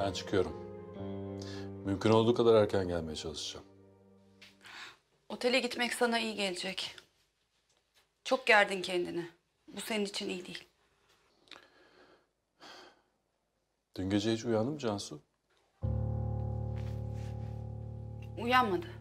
Ben çıkıyorum. Mümkün olduğu kadar erken gelmeye çalışacağım. Otele gitmek sana iyi gelecek. Çok gerdin kendini. Bu senin için iyi değil. Dün gece hiç uyandın mı Cansu? Uyanmadı.